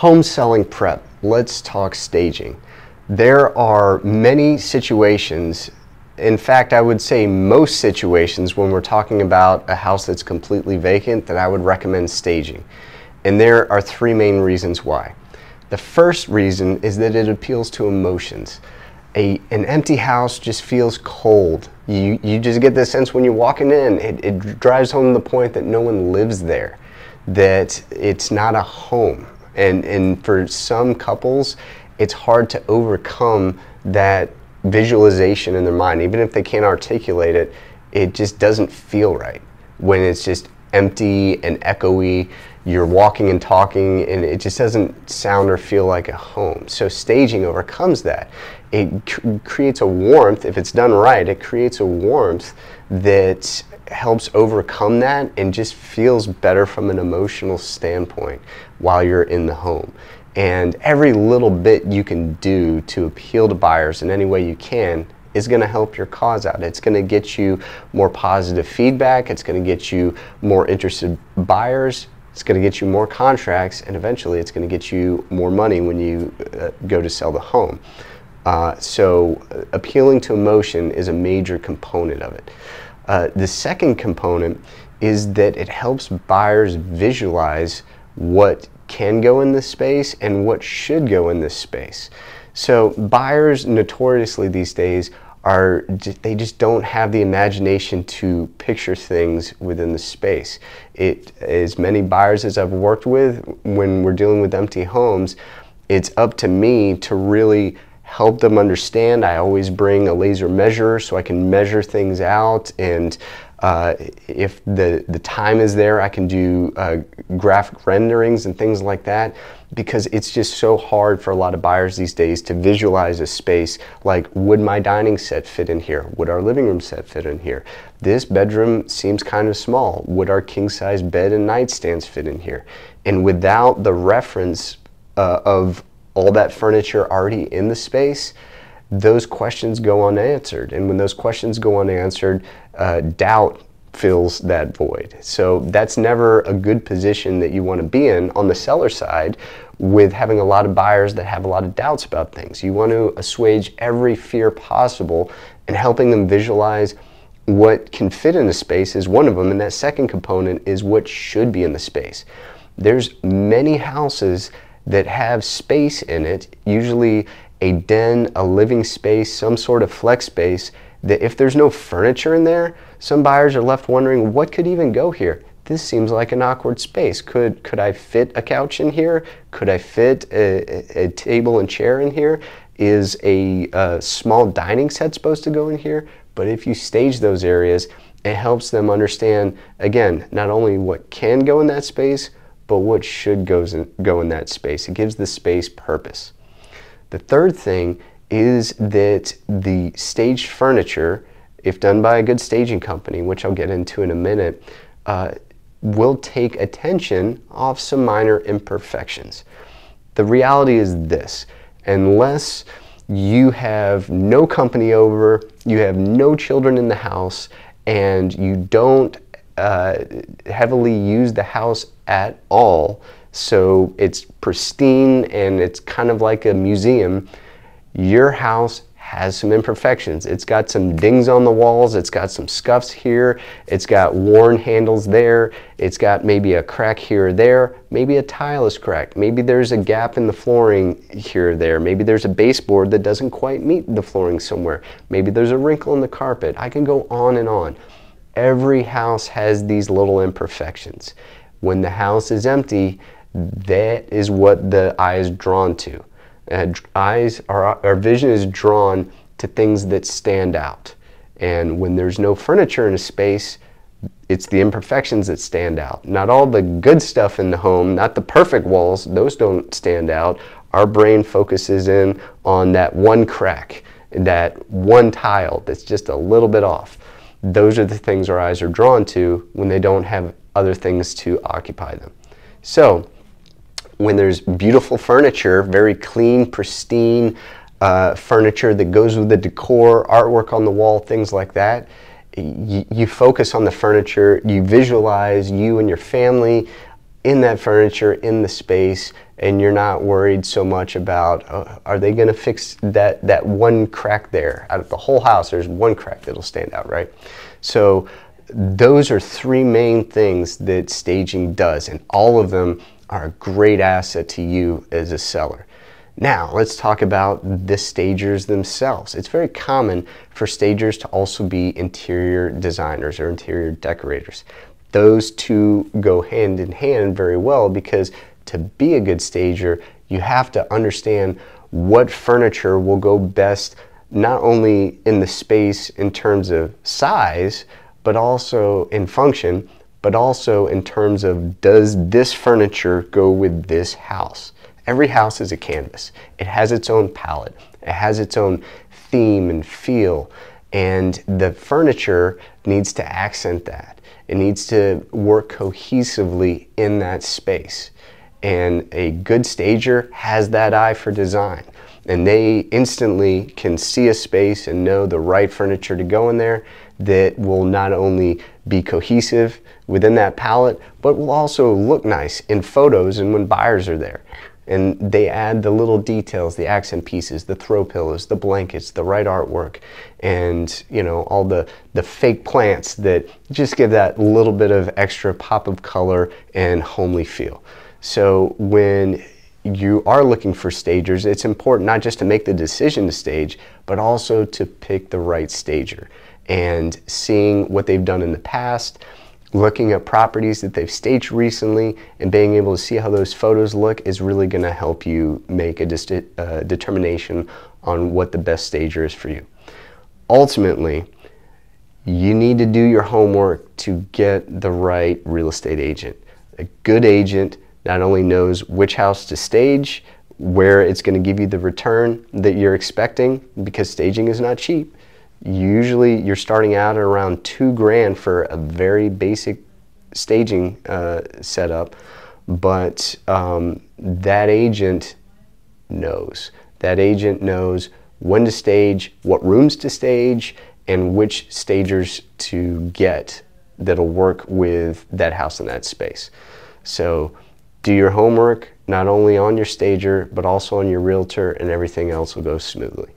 Home selling prep. Let's talk staging. There are many situations, in fact, I would say most situations when we're talking about a house that's completely vacant that I would recommend staging. And there are three main reasons why. The first reason is that it appeals to emotions. A, an empty house just feels cold. You, you just get the sense when you're walking in, it, it drives home the point that no one lives there, that it's not a home. And, and for some couples, it's hard to overcome that visualization in their mind. Even if they can't articulate it, it just doesn't feel right when it's just empty and echoey. You're walking and talking, and it just doesn't sound or feel like a home. So, staging overcomes that. It creates a warmth, if it's done right, it creates a warmth that helps overcome that and just feels better from an emotional standpoint while you're in the home. And every little bit you can do to appeal to buyers in any way you can is going to help your cause out. It's going to get you more positive feedback. It's going to get you more interested buyers. It's going to get you more contracts, and eventually, it's going to get you more money when you uh, go to sell the home. Uh, so, uh, appealing to emotion is a major component of it. Uh, the second component is that it helps buyers visualize what can go in this space and what should go in this space. So buyers notoriously these days are they just don't have the imagination to picture things within the space. It as many buyers as I've worked with when we're dealing with empty homes, it's up to me to really help them understand. I always bring a laser measure so I can measure things out and uh, if the, the time is there, I can do uh, graphic renderings and things like that because it's just so hard for a lot of buyers these days to visualize a space like would my dining set fit in here? Would our living room set fit in here? This bedroom seems kind of small. Would our king size bed and nightstands fit in here? And without the reference uh, of all that furniture already in the space, those questions go unanswered. And when those questions go unanswered, uh, doubt fills that void. So that's never a good position that you want to be in on the seller side with having a lot of buyers that have a lot of doubts about things. You want to assuage every fear possible and helping them visualize what can fit in the space is one of them and that second component is what should be in the space. There's many houses that have space in it, usually a den, a living space, some sort of flex space, that if there's no furniture in there, some buyers are left wondering what could even go here. This seems like an awkward space. Could could I fit a couch in here? Could I fit a, a table and chair in here? Is a, a small dining set supposed to go in here? But if you stage those areas, it helps them understand again not only what can go in that space, but what should goes in, go in that space. It gives the space purpose. The third thing is that the staged furniture, if done by a good staging company, which I'll get into in a minute, uh, will take attention off some minor imperfections. The reality is this unless you have no company over, you have no children in the house, and you don't uh, heavily use the house at all, so it's pristine and it's kind of like a museum. Your house has some imperfections. It's got some dings on the walls, it's got some scuffs here, it's got worn handles there, it's got maybe a crack here or there, maybe a tile is cracked, maybe there's a gap in the flooring here or there, maybe there's a baseboard that doesn't quite meet the flooring somewhere, maybe there's a wrinkle in the carpet. I can go on and on. Every house has these little imperfections. When the house is empty, that is what the eye is drawn to. Uh, eyes, our, our vision is drawn to things that stand out. And when there's no furniture in a space, it's the imperfections that stand out. Not all the good stuff in the home, not the perfect walls, those don't stand out. Our brain focuses in on that one crack, that one tile that's just a little bit off. Those are the things our eyes are drawn to when they don't have other things to occupy them. So, when there's beautiful furniture, very clean, pristine uh, furniture that goes with the decor, artwork on the wall, things like that, you, you focus on the furniture, you visualize you and your family in that furniture, in the space, and you're not worried so much about uh, are they going to fix that that one crack there? Out of the whole house there's one crack that'll stand out right? So those are three main things that staging does and all of them are a great asset to you as a seller. Now let's talk about the stagers themselves. It's very common for stagers to also be interior designers or interior decorators those two go hand in hand very well because to be a good stager, you have to understand what furniture will go best not only in the space in terms of size, but also in function, but also in terms of does this furniture go with this house? Every house is a canvas. It has its own palette. It has its own theme and feel. And the furniture needs to accent that. It needs to work cohesively in that space. And a good stager has that eye for design. And they instantly can see a space and know the right furniture to go in there that will not only be cohesive within that palette, but will also look nice in photos and when buyers are there. And they add the little details, the accent pieces, the throw pillows, the blankets, the right artwork, and you know all the the fake plants that just give that little bit of extra pop of color and homely feel. So when you are looking for stagers, it's important not just to make the decision to stage, but also to pick the right stager. And seeing what they've done in the past, looking at properties that they've staged recently, and being able to see how those photos look is really going to help you make a uh, determination on what the best stager is for you. Ultimately, you need to do your homework to get the right real estate agent. A good agent not only knows which house to stage, where it's going to give you the return that you're expecting, because staging is not cheap. Usually you're starting out at around two grand for a very basic staging uh, setup, but um, that agent knows. That agent knows when to stage, what rooms to stage, and which stagers to get that'll work with that house in that space. So do your homework, not only on your stager, but also on your realtor, and everything else will go smoothly.